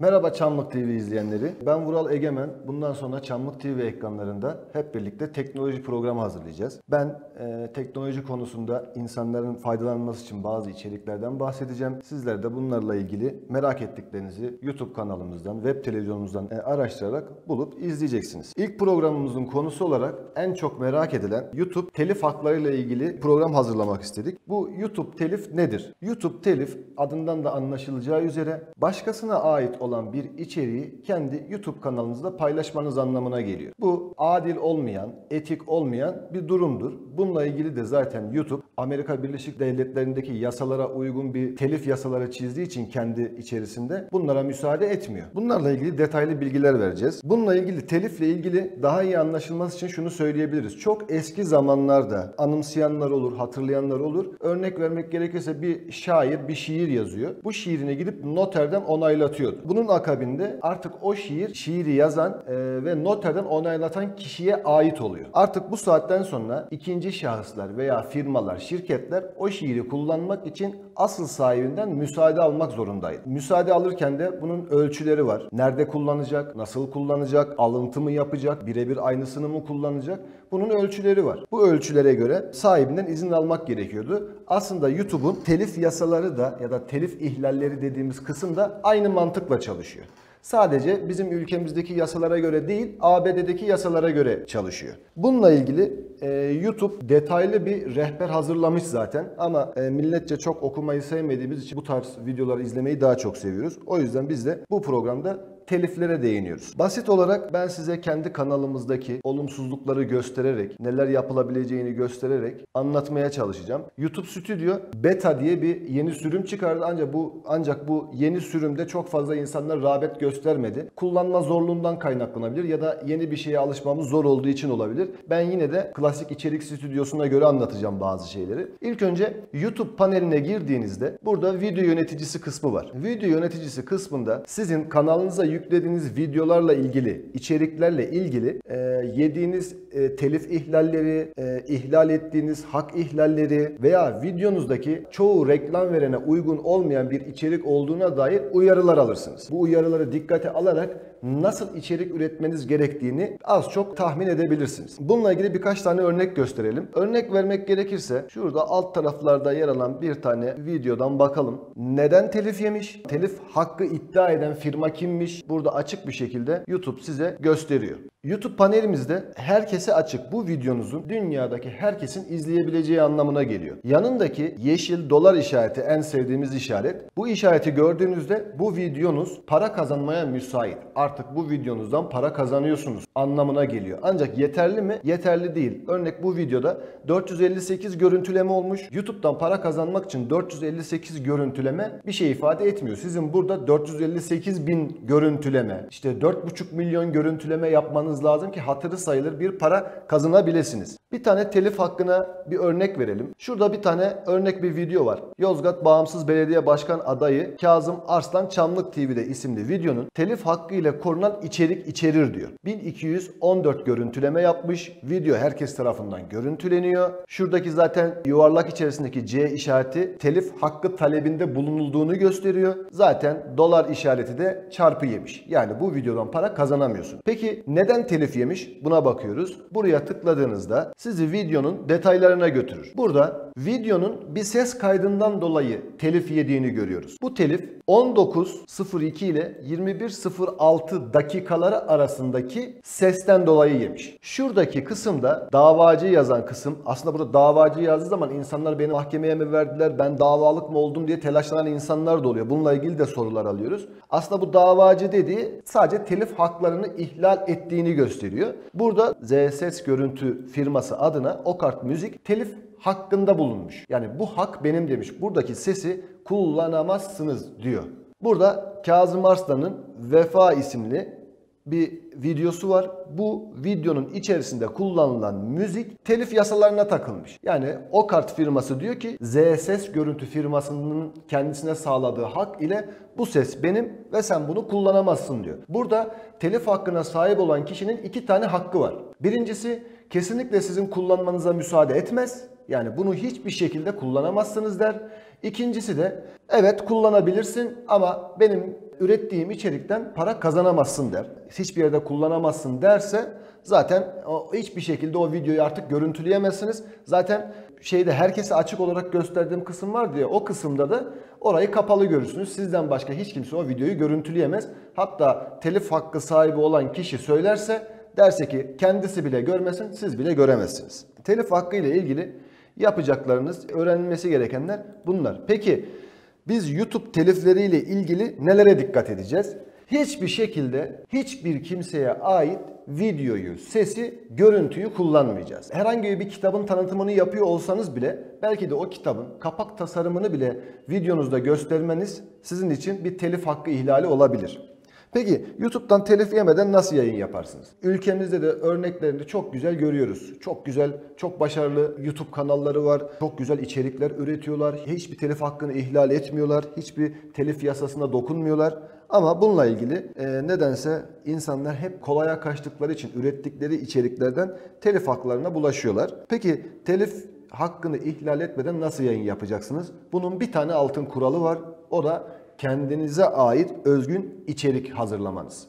Merhaba Çamlık TV izleyenleri. Ben Vural Egemen. Bundan sonra Çamlık TV ekranlarında hep birlikte teknoloji programı hazırlayacağız. Ben e, teknoloji konusunda insanların faydalanması için bazı içeriklerden bahsedeceğim. Sizler de bunlarla ilgili merak ettiklerinizi YouTube kanalımızdan, web televizyonumuzdan e, araştırarak bulup izleyeceksiniz. İlk programımızın konusu olarak en çok merak edilen YouTube telif haklarıyla ilgili program hazırlamak istedik. Bu YouTube telif nedir? YouTube telif adından da anlaşılacağı üzere başkasına ait olan bir içeriği kendi YouTube kanalınızda paylaşmanız anlamına geliyor. Bu adil olmayan, etik olmayan bir durumdur. Bununla ilgili de zaten YouTube Amerika Birleşik Devletleri'ndeki yasalara uygun bir telif yasaları çizdiği için kendi içerisinde bunlara müsaade etmiyor. Bunlarla ilgili detaylı bilgiler vereceğiz. Bununla ilgili telifle ilgili daha iyi anlaşılması için şunu söyleyebiliriz. Çok eski zamanlarda anımsayanlar olur, hatırlayanlar olur. Örnek vermek gerekirse bir şair bir şiir yazıyor. Bu şiirine gidip noterden onaylatıyordu. Bunun akabinde artık o şiir şiiri yazan e, ve noterden onaylatan kişiye ait oluyor. Artık bu saatten sonra ikinci şahıslar veya firmalar, şirketler o şiiri kullanmak için asıl sahibinden müsaade almak zorundaydı. Müsaade alırken de bunun ölçüleri var. Nerede kullanacak, nasıl kullanacak, alıntı mı yapacak, birebir aynısını mı kullanacak? Bunun ölçüleri var. Bu ölçülere göre sahibinden izin almak gerekiyordu. Aslında YouTube'un telif yasaları da ya da telif ihlalleri dediğimiz kısım da aynı mantıkla çalışıyor. Sadece bizim ülkemizdeki yasalara göre değil, ABD'deki yasalara göre çalışıyor. Bununla ilgili e, YouTube detaylı bir rehber hazırlamış zaten ama e, milletçe çok okumayı sevmediğimiz için bu tarz videoları izlemeyi daha çok seviyoruz. O yüzden biz de bu programda teliflere değiniyoruz. Basit olarak ben size kendi kanalımızdaki olumsuzlukları göstererek, neler yapılabileceğini göstererek anlatmaya çalışacağım. YouTube Studio beta diye bir yeni sürüm çıkardı ancak bu ancak bu yeni sürümde çok fazla insanlar rağbet göstermedi. Kullanma zorluğundan kaynaklanabilir ya da yeni bir şeye alışmamız zor olduğu için olabilir. Ben yine de klasik içerik stüdyosuna göre anlatacağım bazı şeyleri. İlk önce YouTube paneline girdiğinizde burada video yöneticisi kısmı var. Video yöneticisi kısmında sizin kanalınıza yüklediğiniz videolarla ilgili, içeriklerle ilgili e, yediğiniz e, telif ihlalleri, e, ihlal ettiğiniz hak ihlalleri veya videonuzdaki çoğu reklam verene uygun olmayan bir içerik olduğuna dair uyarılar alırsınız. Bu uyarıları dikkate alarak nasıl içerik üretmeniz gerektiğini az çok tahmin edebilirsiniz. Bununla ilgili birkaç tane örnek gösterelim. Örnek vermek gerekirse şurada alt taraflarda yer alan bir tane videodan bakalım. Neden telif yemiş? Telif hakkı iddia eden firma kimmiş? Burada açık bir şekilde YouTube size gösteriyor. YouTube panelimizde herkese açık bu videonuzun dünyadaki herkesin izleyebileceği anlamına geliyor. Yanındaki yeşil dolar işareti en sevdiğimiz işaret. Bu işareti gördüğünüzde bu videonuz para kazanmaya müsait. Artık bu videonuzdan para kazanıyorsunuz anlamına geliyor. Ancak yeterli mi? Yeterli değil. Örnek bu videoda 458 görüntüleme olmuş. YouTube'dan para kazanmak için 458 görüntüleme bir şey ifade etmiyor. Sizin burada 458 bin görüntüleme, işte 4,5 milyon görüntüleme yapmanız lazım ki hatırı sayılır bir para kazanabilirsiniz. Bir tane telif hakkına bir örnek verelim. Şurada bir tane örnek bir video var. Yozgat Bağımsız Belediye Başkan adayı Kazım Arslan Çamlık TV'de isimli videonun telif hakkı ile korunan içerik içerir diyor. 1214 görüntüleme yapmış. Video herkes tarafından görüntüleniyor. Şuradaki zaten yuvarlak içerisindeki C işareti telif hakkı talebinde bulunulduğunu gösteriyor. Zaten dolar işareti de çarpı yemiş. Yani bu videodan para kazanamıyorsun. Peki neden telif yemiş? Buna bakıyoruz. Buraya tıkladığınızda sizi videonun detaylarına götürür. Burada videonun bir ses kaydından dolayı telif yediğini görüyoruz. Bu telif 19.02 ile 21.06 dakikaları arasındaki sesten dolayı yemiş. Şuradaki kısımda davacı yazan kısım aslında burada davacı yazdığı zaman insanlar beni mahkemeye mi verdiler ben davalık mı oldum diye telaşlanan insanlar da oluyor. Bununla ilgili de sorular alıyoruz. Aslında bu davacı dediği sadece telif haklarını ihlal ettiğini gösteriyor. Burada ZSS görüntü firması adına Okart Müzik telif hakkında bulunmuş. Yani bu hak benim demiş. Buradaki sesi kullanamazsınız diyor. Burada Kazım Arslan'ın Vefa isimli bir videosu var. Bu videonun içerisinde kullanılan müzik telif yasalarına takılmış. Yani o kart firması diyor ki ZSS görüntü firmasının kendisine sağladığı hak ile bu ses benim ve sen bunu kullanamazsın diyor. Burada telif hakkına sahip olan kişinin iki tane hakkı var. Birincisi kesinlikle sizin kullanmanıza müsaade etmez. Yani bunu hiçbir şekilde kullanamazsınız der. İkincisi de evet kullanabilirsin ama benim ürettiğim içerikten para kazanamazsın der. Hiçbir yerde kullanamazsın derse zaten hiçbir şekilde o videoyu artık görüntüleyemezsiniz. Zaten şeyde herkese açık olarak gösterdiğim kısım var diye o kısımda da orayı kapalı görürsünüz. Sizden başka hiç kimse o videoyu görüntüleyemez. Hatta telif hakkı sahibi olan kişi söylerse derse ki kendisi bile görmesin siz bile göremezsiniz. Telif hakkı ile ilgili yapacaklarınız, öğrenilmesi gerekenler bunlar. Peki biz YouTube telifleriyle ilgili nelere dikkat edeceğiz? Hiçbir şekilde hiçbir kimseye ait videoyu, sesi, görüntüyü kullanmayacağız. Herhangi bir kitabın tanıtımını yapıyor olsanız bile belki de o kitabın kapak tasarımını bile videonuzda göstermeniz sizin için bir telif hakkı ihlali olabilir. Peki YouTube'dan telif yemeden nasıl yayın yaparsınız? Ülkemizde de örneklerini çok güzel görüyoruz. Çok güzel, çok başarılı YouTube kanalları var. Çok güzel içerikler üretiyorlar. Hiçbir telif hakkını ihlal etmiyorlar. Hiçbir telif yasasına dokunmuyorlar. Ama bununla ilgili e, nedense insanlar hep kolaya kaçtıkları için ürettikleri içeriklerden telif haklarına bulaşıyorlar. Peki telif hakkını ihlal etmeden nasıl yayın yapacaksınız? Bunun bir tane altın kuralı var. O da kendinize ait özgün içerik hazırlamanız.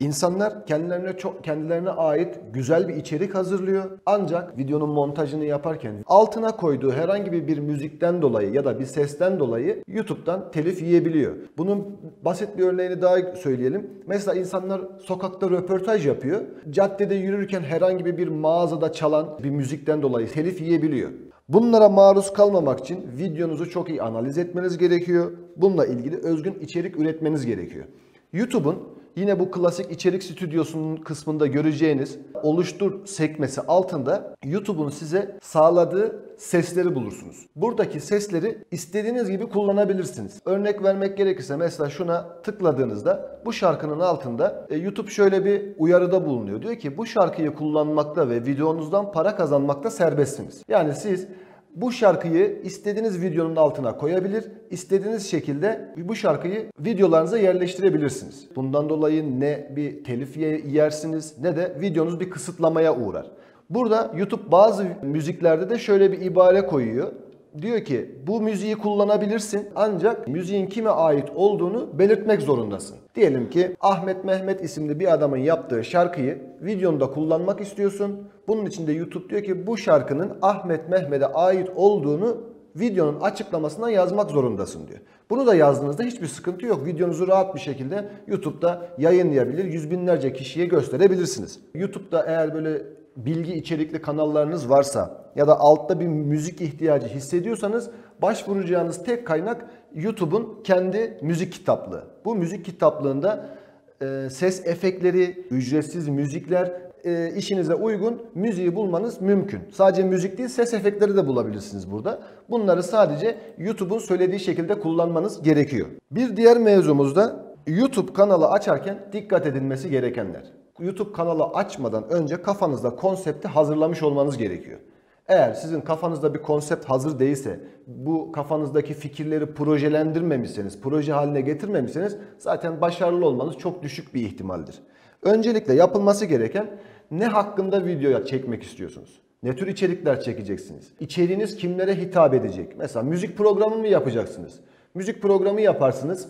İnsanlar kendilerine çok kendilerine ait güzel bir içerik hazırlıyor. Ancak videonun montajını yaparken altına koyduğu herhangi bir müzikten dolayı ya da bir sesten dolayı YouTube'dan telif yiyebiliyor. Bunun basit bir örneğini daha söyleyelim. Mesela insanlar sokakta röportaj yapıyor. Caddede yürürken herhangi bir mağazada çalan bir müzikten dolayı telif yiyebiliyor. Bunlara maruz kalmamak için videonuzu çok iyi analiz etmeniz gerekiyor. Bununla ilgili özgün içerik üretmeniz gerekiyor. YouTube'un yine bu klasik içerik stüdyosunun kısmında göreceğiniz oluştur sekmesi altında YouTube'un size sağladığı sesleri bulursunuz. Buradaki sesleri istediğiniz gibi kullanabilirsiniz. Örnek vermek gerekirse mesela şuna tıkladığınızda bu şarkının altında e, YouTube şöyle bir uyarıda bulunuyor. Diyor ki bu şarkıyı kullanmakta ve videonuzdan para kazanmakta serbestsiniz. Yani siz bu şarkıyı istediğiniz videonun altına koyabilir, istediğiniz şekilde bu şarkıyı videolarınıza yerleştirebilirsiniz. Bundan dolayı ne bir telif yersiniz ne de videonuz bir kısıtlamaya uğrar. Burada YouTube bazı müziklerde de şöyle bir ibare koyuyor. Diyor ki bu müziği kullanabilirsin ancak müziğin kime ait olduğunu belirtmek zorundasın. Diyelim ki Ahmet Mehmet isimli bir adamın yaptığı şarkıyı videonda kullanmak istiyorsun. Bunun için de YouTube diyor ki bu şarkının Ahmet Mehmet'e ait olduğunu videonun açıklamasına yazmak zorundasın diyor. Bunu da yazdığınızda hiçbir sıkıntı yok. Videonuzu rahat bir şekilde YouTube'da yayınlayabilir, yüz binlerce kişiye gösterebilirsiniz. YouTube'da eğer böyle bilgi içerikli kanallarınız varsa ya da altta bir müzik ihtiyacı hissediyorsanız başvuracağınız tek kaynak YouTube'un kendi müzik kitaplığı. Bu müzik kitaplığında e, ses efektleri, ücretsiz müzikler, e, işinize uygun müziği bulmanız mümkün. Sadece müzik değil ses efektleri de bulabilirsiniz burada. Bunları sadece YouTube'un söylediği şekilde kullanmanız gerekiyor. Bir diğer mevzumuz da YouTube kanalı açarken dikkat edilmesi gerekenler. YouTube kanalı açmadan önce kafanızda konsepti hazırlamış olmanız gerekiyor. Eğer sizin kafanızda bir konsept hazır değilse, bu kafanızdaki fikirleri projelendirmemişseniz, proje haline getirmemişseniz zaten başarılı olmanız çok düşük bir ihtimaldir. Öncelikle yapılması gereken ne hakkında video çekmek istiyorsunuz? Ne tür içerikler çekeceksiniz? İçeriğiniz kimlere hitap edecek? Mesela müzik programı mı yapacaksınız? Müzik programı yaparsınız.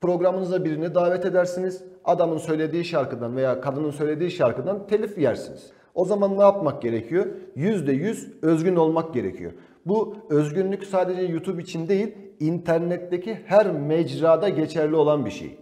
Programınıza birini davet edersiniz. Adamın söylediği şarkıdan veya kadının söylediği şarkıdan telif yersiniz. O zaman ne yapmak gerekiyor? %100 özgün olmak gerekiyor. Bu özgünlük sadece YouTube için değil, internetteki her mecrada geçerli olan bir şey.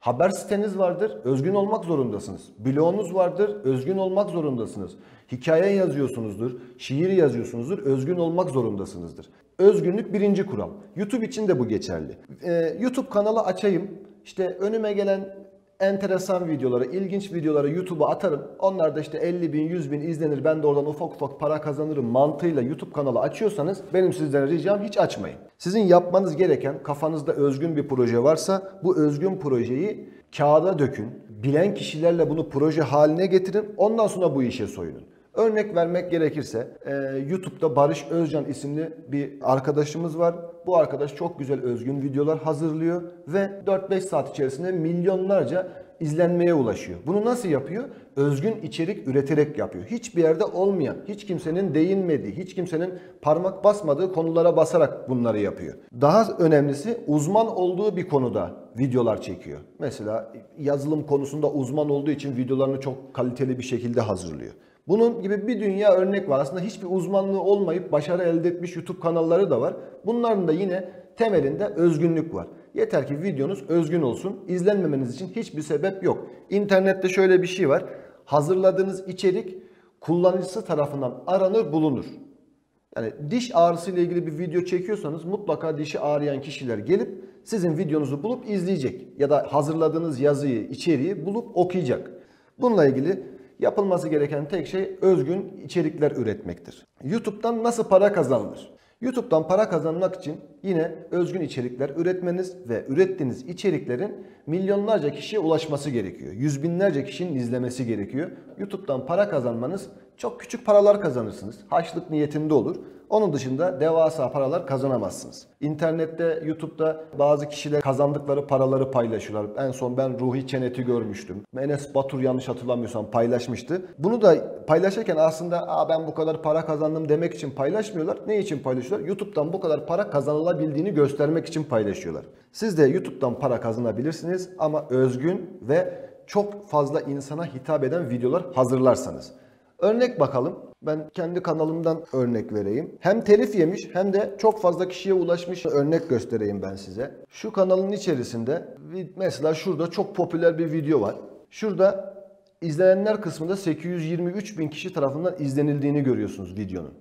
Haber siteniz vardır, özgün olmak zorundasınız. Blogunuz vardır, özgün olmak zorundasınız. Hikaye yazıyorsunuzdur, şiir yazıyorsunuzdur, özgün olmak zorundasınızdır. Özgünlük birinci kural. YouTube için de bu geçerli. Ee, YouTube kanalı açayım, işte önüme gelen enteresan videoları, ilginç videoları YouTube'a atarım. Onlar da işte 50 bin, 100 bin izlenir. Ben de oradan ufak ufak para kazanırım mantığıyla YouTube kanalı açıyorsanız benim sizden ricam hiç açmayın. Sizin yapmanız gereken kafanızda özgün bir proje varsa bu özgün projeyi kağıda dökün. Bilen kişilerle bunu proje haline getirin. Ondan sonra bu işe soyunun. Örnek vermek gerekirse e, YouTube'da Barış Özcan isimli bir arkadaşımız var. Bu arkadaş çok güzel özgün videolar hazırlıyor ve 4-5 saat içerisinde milyonlarca izlenmeye ulaşıyor. Bunu nasıl yapıyor? Özgün içerik üreterek yapıyor. Hiçbir yerde olmayan, hiç kimsenin değinmediği, hiç kimsenin parmak basmadığı konulara basarak bunları yapıyor. Daha önemlisi uzman olduğu bir konuda videolar çekiyor. Mesela yazılım konusunda uzman olduğu için videolarını çok kaliteli bir şekilde hazırlıyor. Bunun gibi bir dünya örnek var. Aslında hiçbir uzmanlığı olmayıp başarı elde etmiş YouTube kanalları da var. Bunların da yine temelinde özgünlük var. Yeter ki videonuz özgün olsun. İzlenmemeniz için hiçbir sebep yok. İnternette şöyle bir şey var. Hazırladığınız içerik kullanıcısı tarafından aranır bulunur. Yani diş ağrısı ile ilgili bir video çekiyorsanız mutlaka dişi ağrıyan kişiler gelip sizin videonuzu bulup izleyecek. Ya da hazırladığınız yazıyı, içeriği bulup okuyacak. Bununla ilgili yapılması gereken tek şey özgün içerikler üretmektir. YouTube'dan nasıl para kazanılır? YouTube'dan para kazanmak için yine özgün içerikler üretmeniz ve ürettiğiniz içeriklerin milyonlarca kişiye ulaşması gerekiyor. Yüz binlerce kişinin izlemesi gerekiyor. YouTube'dan para kazanmanız çok küçük paralar kazanırsınız. Haçlık niyetinde olur. Onun dışında devasa paralar kazanamazsınız. İnternette, YouTube'da bazı kişiler kazandıkları paraları paylaşıyorlar. En son ben Ruhi Çenet'i görmüştüm. Enes Batur yanlış hatırlamıyorsam paylaşmıştı. Bunu da paylaşırken aslında Aa, ben bu kadar para kazandım demek için paylaşmıyorlar. Ne için paylaşıyorlar? YouTube'dan bu kadar para kazanılabildiğini göstermek için paylaşıyorlar. Siz de YouTube'dan para kazanabilirsiniz ama özgün ve çok fazla insana hitap eden videolar hazırlarsanız. Örnek bakalım. Ben kendi kanalımdan örnek vereyim. Hem telif yemiş hem de çok fazla kişiye ulaşmış örnek göstereyim ben size. Şu kanalın içerisinde mesela şurada çok popüler bir video var. Şurada izlenenler kısmında 823 bin kişi tarafından izlenildiğini görüyorsunuz videonun.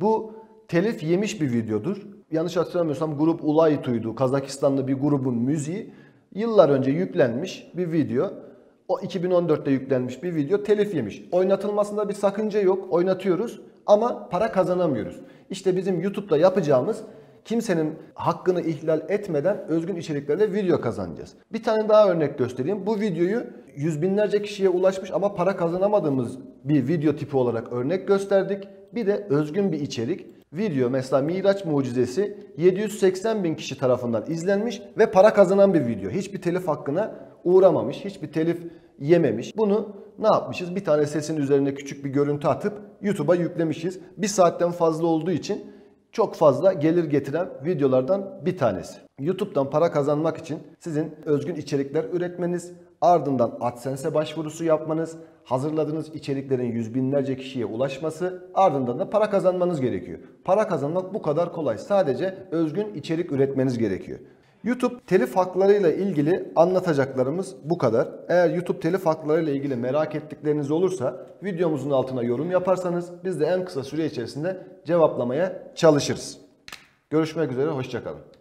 Bu telif yemiş bir videodur. Yanlış hatırlamıyorsam grup Ulaytu'ydu. Kazakistanlı bir grubun müziği. Yıllar önce yüklenmiş bir video. O 2014'te yüklenmiş bir video telif yemiş. Oynatılmasında bir sakınca yok. Oynatıyoruz ama para kazanamıyoruz. İşte bizim YouTube'da yapacağımız kimsenin hakkını ihlal etmeden özgün içeriklerle video kazanacağız. Bir tane daha örnek göstereyim. Bu videoyu yüz binlerce kişiye ulaşmış ama para kazanamadığımız bir video tipi olarak örnek gösterdik. Bir de özgün bir içerik. Video mesela Miraç Mucizesi 780 bin kişi tarafından izlenmiş ve para kazanan bir video. Hiçbir telif hakkına uğramamış, hiçbir telif yememiş. Bunu ne yapmışız? Bir tane sesin üzerine küçük bir görüntü atıp YouTube'a yüklemişiz. Bir saatten fazla olduğu için çok fazla gelir getiren videolardan bir tanesi. YouTube'dan para kazanmak için sizin özgün içerikler üretmeniz, ardından AdSense'e başvurusu yapmanız, hazırladığınız içeriklerin yüz binlerce kişiye ulaşması, ardından da para kazanmanız gerekiyor. Para kazanmak bu kadar kolay. Sadece özgün içerik üretmeniz gerekiyor. YouTube telif haklarıyla ilgili anlatacaklarımız bu kadar. Eğer YouTube telif haklarıyla ilgili merak ettikleriniz olursa videomuzun altına yorum yaparsanız biz de en kısa süre içerisinde cevaplamaya çalışırız. Görüşmek üzere, hoşçakalın.